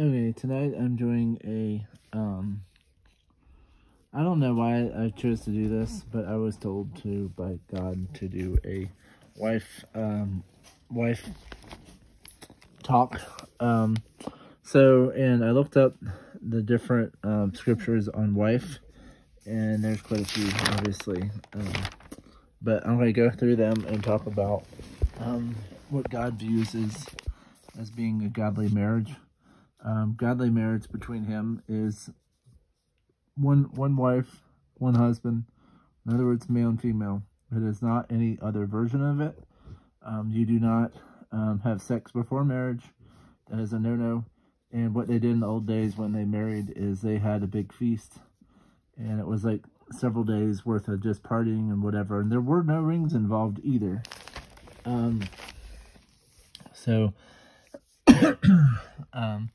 Okay, tonight I'm doing a, um, I don't know why I chose to do this, but I was told to by God to do a wife, um, wife talk. Um, so, and I looked up the different um, scriptures on wife, and there's quite a few, obviously. Um, but I'm going to go through them and talk about um, what God views as, as being a godly marriage. Um, godly marriage between him is one one wife, one husband. In other words, male and female. It is not any other version of it. Um, you do not um, have sex before marriage. That is a no-no. And what they did in the old days when they married is they had a big feast. And it was like several days worth of just partying and whatever. And there were no rings involved either. Um, so, um,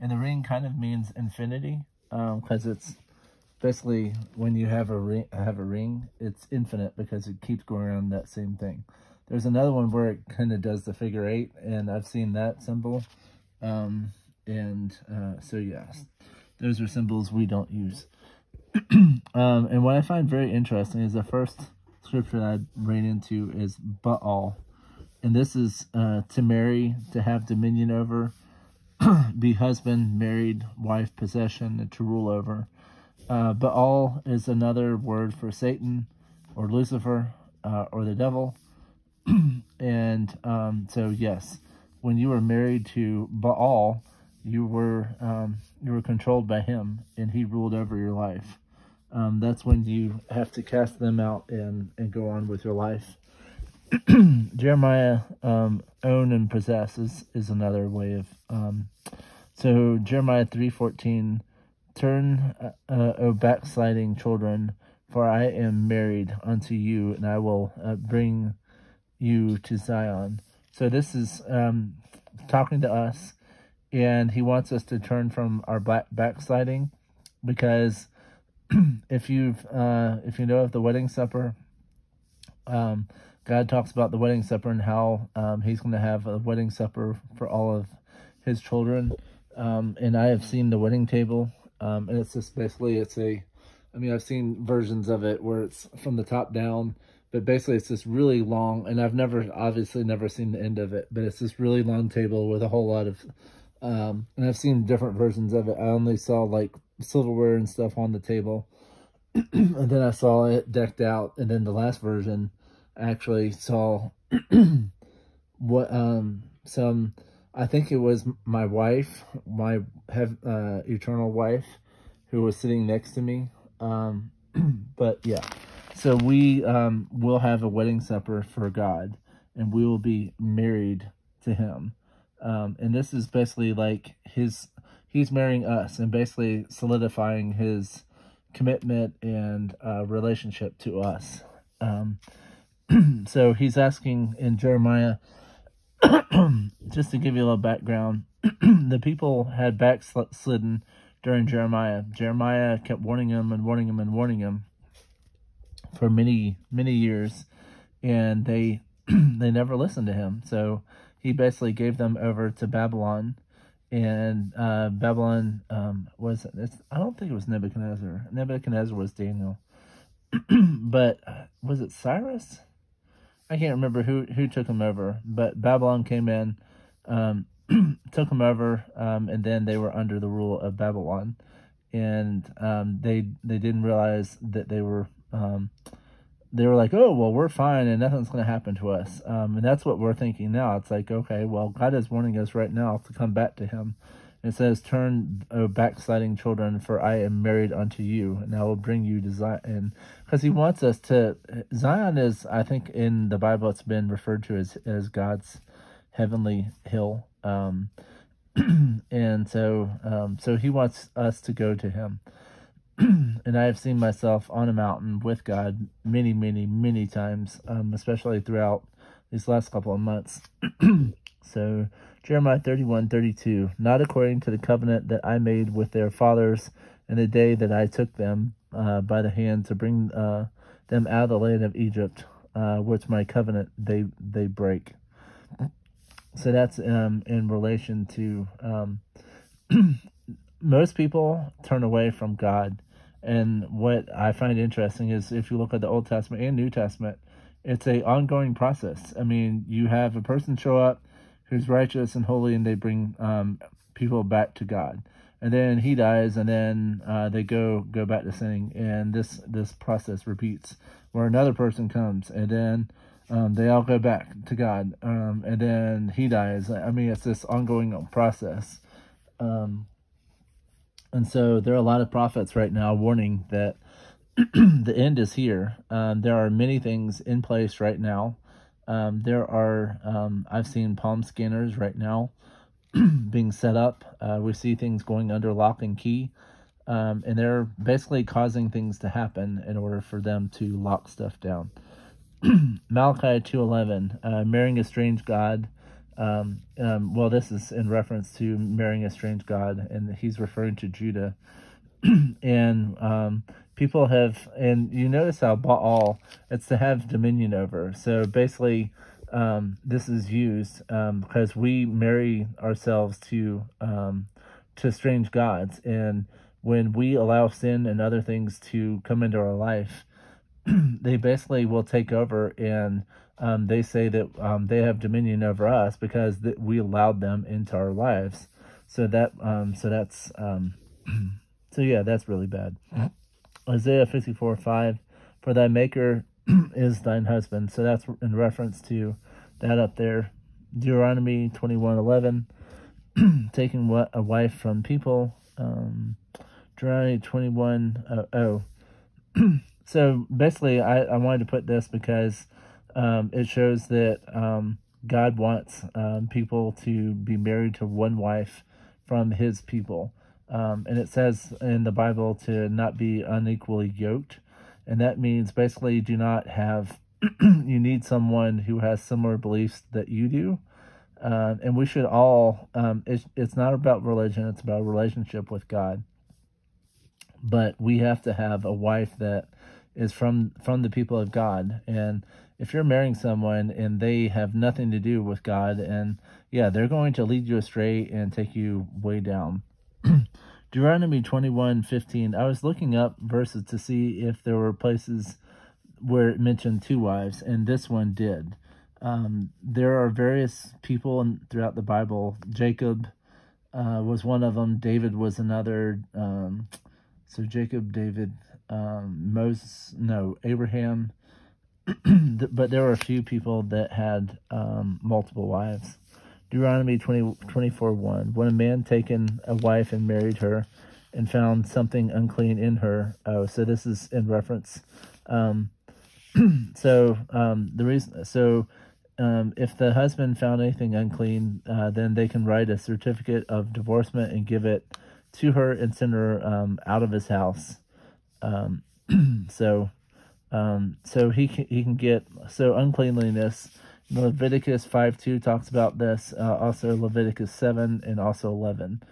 and the ring kind of means infinity because um, it's basically when you have a ring, have a ring, it's infinite because it keeps going around that same thing. There's another one where it kind of does the figure eight, and I've seen that symbol. Um, and uh, so, yes, those are symbols we don't use. um, and what I find very interesting is the first scripture that I ran into is Baal. And this is uh, to marry, to have dominion over, be husband, married, wife, possession, and to rule over. Uh, Baal is another word for Satan or Lucifer uh, or the devil. and um, so, yes, when you were married to Baal, you were um, you were controlled by him, and he ruled over your life. Um, that's when you have to cast them out and, and go on with your life. Jeremiah um, own and possess is, is another way of um, so Jeremiah three fourteen, turn uh, uh, o backsliding children, for I am married unto you, and I will uh, bring you to Zion. So this is um, talking to us, and he wants us to turn from our back backsliding, because if you've uh, if you know of the wedding supper, um, God talks about the wedding supper and how um, He's going to have a wedding supper for all of His children. Um, and I have seen the wedding table, um, and it's just basically it's a. I mean, I've seen versions of it where it's from the top down, but basically it's this really long, and I've never, obviously never seen the end of it, but it's this really long table with a whole lot of, um, and I've seen different versions of it. I only saw like silverware and stuff on the table, and then I saw it decked out, and then the last version actually saw what um some I think it was my wife, my uh, eternal wife, who was sitting next to me. Um, but yeah, so we um, will have a wedding supper for God, and we will be married to Him. Um, and this is basically like his, he's marrying us and basically solidifying his commitment and uh, relationship to us. Um, so he's asking in Jeremiah, just to give you a little background, the people had backslidden during Jeremiah. Jeremiah kept warning them and warning them and warning them for many, many years, and they they never listened to him. So he basically gave them over to Babylon, and uh, Babylon um, was, I don't think it was Nebuchadnezzar. Nebuchadnezzar was Daniel. but uh, was it Cyrus? I can't remember who who took them over, but Babylon came in, um, took them over, um, and then they were under the rule of Babylon, and um, they they didn't realize that they were um, they were like, oh well, we're fine and nothing's going to happen to us, um, and that's what we're thinking now. It's like, okay, well, God is warning us right now to come back to Him. It says, Turn, O backsliding children, for I am married unto you, and I will bring you to Zion. Because he wants us to. Zion is, I think, in the Bible, it's been referred to as, as God's heavenly hill. Um, and so, um, so he wants us to go to him. and I have seen myself on a mountain with God many, many, many times, um, especially throughout these last couple of months. so, Jeremiah 31, 32, not according to the covenant that I made with their fathers in the day that I took them uh, by the hand to bring uh, them out of the land of Egypt, uh, which my covenant they they break. So that's um, in relation to um, most people turn away from God. And what I find interesting is if you look at the Old Testament and New Testament, it's a ongoing process. I mean, you have a person show up who's righteous and holy, and they bring um, people back to God. And then he dies, and then uh, they go go back to sinning, and this this process repeats, where another person comes, and then um, they all go back to God, um, and then he dies. I mean, it's this ongoing process. Um, and so there are a lot of prophets right now warning that the end is here. Um, there are many things in place right now. Um, there are, um, I've seen palm scanners right now being set up. Uh, we see things going under lock and key. Um, and they're basically causing things to happen in order for them to lock stuff down. Malachi 2.11, uh, marrying a strange God. Um, um, well, this is in reference to marrying a strange God, and he's referring to Judah. and um, people have, and you notice how Baal, it's to have dominion over. So basically, um, this is used um, because we marry ourselves to um, to strange gods, and when we allow sin and other things to come into our life, they basically will take over and um, they say that um, they have dominion over us because th- we allowed them into our lives. So that um, so that's um, so yeah, that's really bad. Isaiah fifty four five, for thy maker is thine husband. So that's in reference to that up there. Deuteronomy twenty one eleven, taking what a wife from people. Um, Deuteronomy twenty one uh, oh. so basically, I I wanted to put this because um, it shows that um, God wants um, people to be married to one wife from his people. Um, and it says in the Bible to not be unequally yoked. And that means basically you do not have, you need someone who has similar beliefs that you do. Uh, and we should all, um, it's, it's not about religion, it's about relationship with God. But we have to have a wife that is from from the people of God. And if you're marrying someone and they have nothing to do with God, and yeah, they're going to lead you astray and take you way down. Deuteronomy 21 15. I was looking up verses to see if there were places where it mentioned two wives, and this one did. Um, there are various people in, throughout the Bible. Jacob uh, was one of them, David was another. Um, so, Jacob, David, um, Moses, no, Abraham, but there were a few people that had um, multiple wives. Deuteronomy 20, 24 1. When a man taken a wife and married her and found something unclean in her. Oh, so this is in reference. Um, so um, the reason, so um, if the husband found anything unclean, uh, then they can write a certificate of divorcement and give it to her and send her um, out of his house. Um, so, um, so he can, he can get so uncleanliness. Leviticus five two talks about this. Uh, also Leviticus seven and also eleven.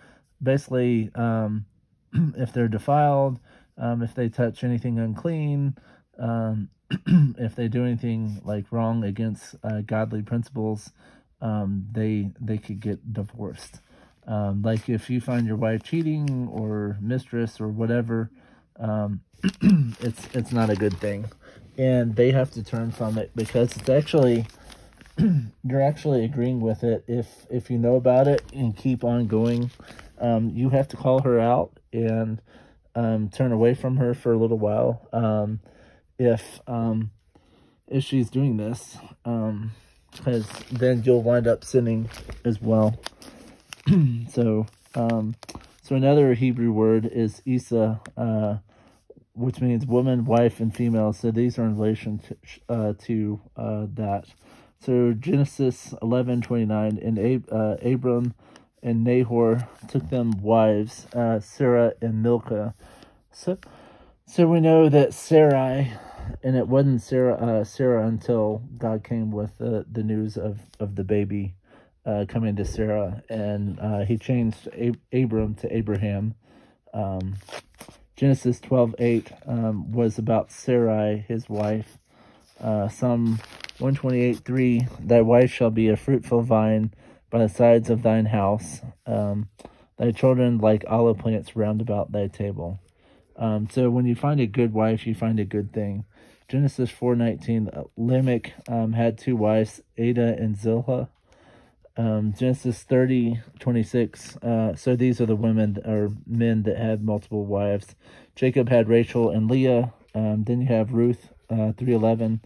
Basically, um, if they're defiled, um, if they touch anything unclean, um, if they do anything like wrong against uh, godly principles, um, they they could get divorced. Um, like if you find your wife cheating or mistress or whatever, um, it's it's not a good thing, and they have to turn from it because it's actually you're actually agreeing with it if if you know about it and keep on going. Um, you have to call her out and um, turn away from her for a little while. Um, if um, if she's doing this, um, because then you'll wind up sinning as well. so um, so another Hebrew word is Isa, uh, which means woman, wife, and female. So these are in relation to, uh, to uh, that. So Genesis eleven twenty nine, and Ab- uh, Abram and Nahor took them wives, uh, Sarah and Milcah. So, so we know that Sarai, and it wasn't Sarah, uh, Sarah until God came with the, the news of, of the baby uh, coming to Sarah, and uh, he changed Ab- Abram to Abraham. Um, Genesis twelve eight um, was about Sarai, his wife. Uh, Psalm 128 3 Thy wife shall be a fruitful vine by the sides of thine house. Um, thy children like olive plants round about thy table. Um, so when you find a good wife, you find a good thing. Genesis 4.19, Lamech um, had two wives, Adah and Zillah. Um, Genesis 30, 26, uh, so these are the women or men that had multiple wives. Jacob had Rachel and Leah. Um, then you have Ruth, uh, 311,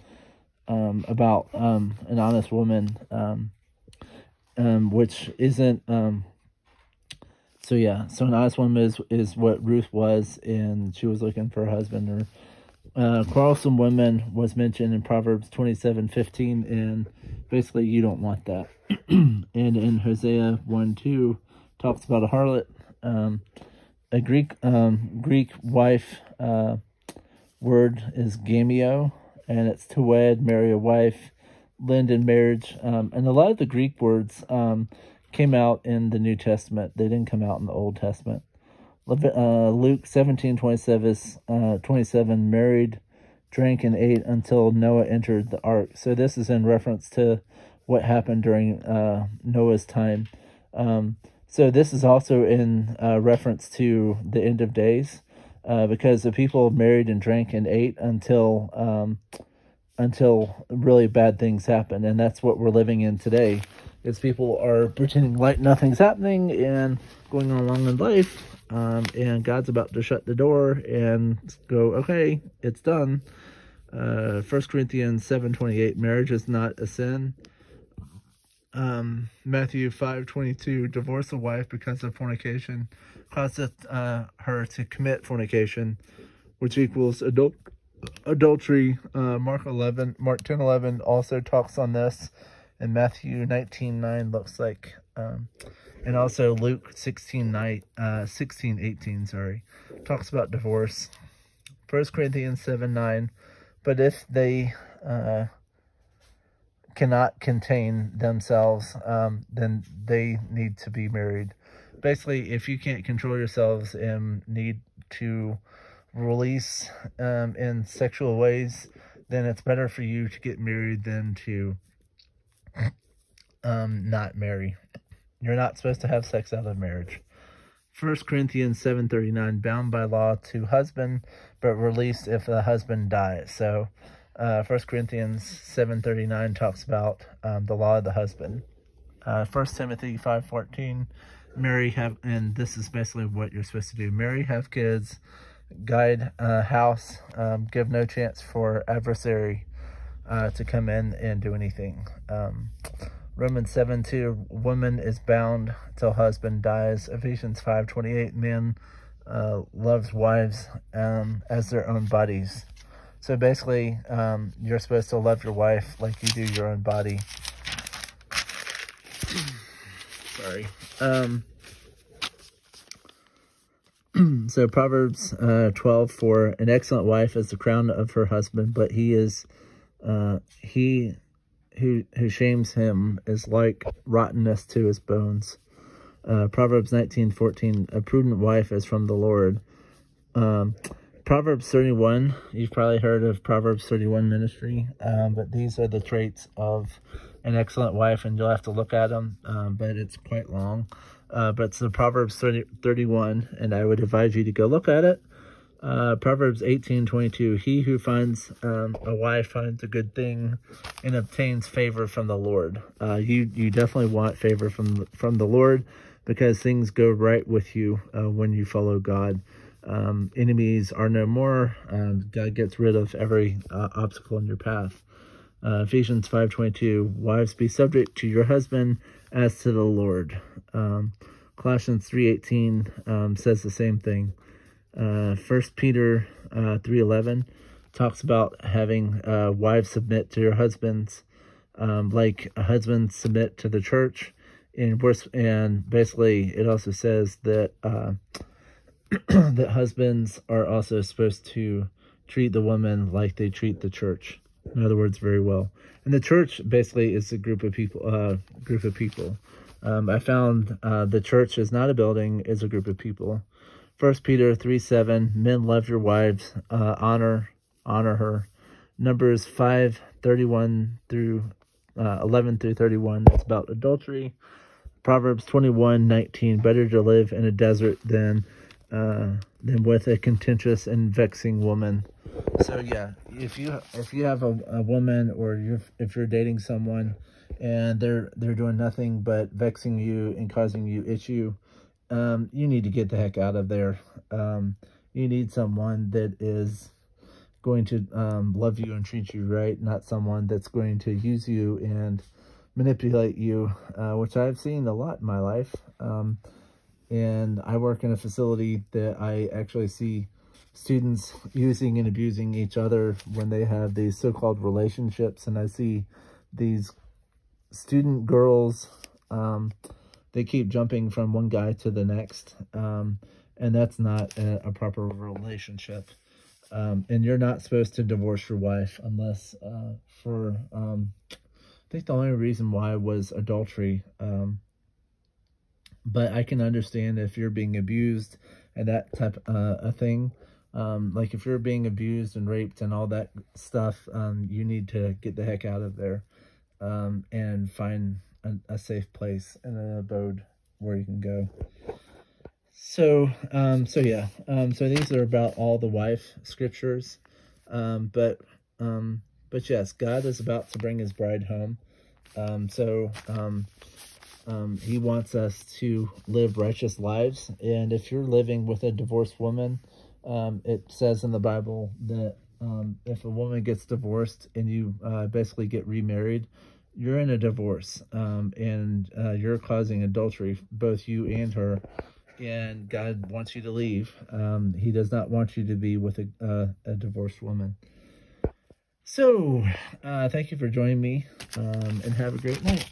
um, about um, an honest woman, um, um, which isn't, um, so yeah, so an honest woman is, is what Ruth was, and she was looking for a husband or uh, quarrelsome women was mentioned in Proverbs 27, 15, and basically you don't want that. and in Hosea 1, 2, talks about a harlot, um, a Greek, um, Greek wife, uh, word is gamio, and it's to wed, marry a wife, lend in marriage. Um, and a lot of the Greek words um, came out in the New Testament. They didn't come out in the Old Testament uh, Luke 17, 27, uh, 27, married, drank, and ate until Noah entered the ark. So this is in reference to what happened during uh, Noah's time. Um, so this is also in uh, reference to the end of days, uh, because the people married and drank and ate until um, until really bad things happen, and that's what we're living in today. Is people are pretending like nothing's happening and going along in life um, and God's about to shut the door and go, okay, it's done. Uh, 1 Corinthians 7.28, marriage is not a sin. Um, Matthew 5.22, divorce a wife because of fornication causeth uh, her to commit fornication, which equals adult adultery. Uh, Mark 11, Mark 10, 11 also talks on this, and Matthew 19, 9 looks like um, and also Luke 16, night, uh, 16 18, sorry, talks about divorce. First Corinthians 7, 9, but if they uh, cannot contain themselves, um, then they need to be married. Basically, if you can't control yourselves and need to release um, in sexual ways, then it's better for you to get married than to um, not marry. You're not supposed to have sex out of marriage. 1 Corinthians 7.39, bound by law to husband, but released if the husband dies. So uh, 1 Corinthians 7.39 talks about um, the law of the husband. Uh, 1 Timothy 5.14, marry, have, and this is basically what you're supposed to do. Marry, have kids, guide a house, um, give no chance for adversary uh, to come in and do anything. Um, Romans 7 2, woman is bound till husband dies. Ephesians 5 28, men uh, loves wives um, as their own bodies. So basically, um, you're supposed to love your wife like you do your own body. Sorry. Um, so Proverbs uh, 12, for an excellent wife is the crown of her husband, but he is, uh, he who, who shames him is like rottenness to his bones. Uh, Proverbs 19:14, a prudent wife is from the Lord. Um, Proverbs 31, you've probably heard of Proverbs 31 ministry, um, but these are the traits of an excellent wife, and you'll have to look at them, um, but it's quite long. Uh, but it's the Proverbs 30, 31, and I would advise you to go look at it. Uh, Proverbs 18:22. He who finds um, a wife finds a good thing and obtains favor from the Lord. Uh, you you definitely want favor from from the Lord because things go right with you uh, when you follow God. Um, enemies are no more. Um, God gets rid of every uh, obstacle in your path. Uh, Ephesians 5:22. Wives, be subject to your husband as to the Lord. Um, Colossians 3:18 um, says the same thing. Uh, First Peter uh, 3.11 talks about having uh, wives submit to your husbands, um, like a husband submit to the church. And, and basically, it also says that uh, that husbands are also supposed to treat the woman like they treat the church. In other words, very well. And the church basically is a group of people. Uh, group of people. Um, I found uh, the church is not a building; is a group of people. First Peter 3 7, men love your wives, uh, honor honor her. Numbers 5 31 through uh, 11 through 31, that's about adultery. Proverbs 21, 19, better to live in a desert than, uh, than with a contentious and vexing woman. So yeah, if you, if you have a, a woman or you're, if you're dating someone and they're, they're doing nothing but vexing you and causing you issue, um, you need to get the heck out of there. Um, you need someone that is going to um, love you and treat you right, not someone that's going to use you and manipulate you, uh, which I've seen a lot in my life. Um, and I work in a facility that I actually see students using and abusing each other when they have these so-called relationships. And I see these student girls, um, they keep jumping from one guy to the next. Um, and that's not a, a proper relationship. Um, and you're not supposed to divorce your wife unless uh, for, um, I think the only reason why was adultery. But I can understand if you're being abused and that type uh, of thing. Um, like if you're being abused and raped and all that stuff, um, you need to get the heck out of there um, and find a, a safe place and an abode where you can go. So, um, so yeah, um, so these are about all the wife scriptures, um, but, um, but yes, God is about to bring his bride home. Um, so, um, he wants us to live righteous lives. And if you're living with a divorced woman, um, it says in the Bible that, um, if a woman gets divorced and you, uh, basically get remarried, you're in a divorce, um, and, uh, you're causing adultery, both you and her and God wants you to leave. Um, he does not want you to be with a, uh, a divorced woman. So, uh, thank you for joining me, um, and have a great night.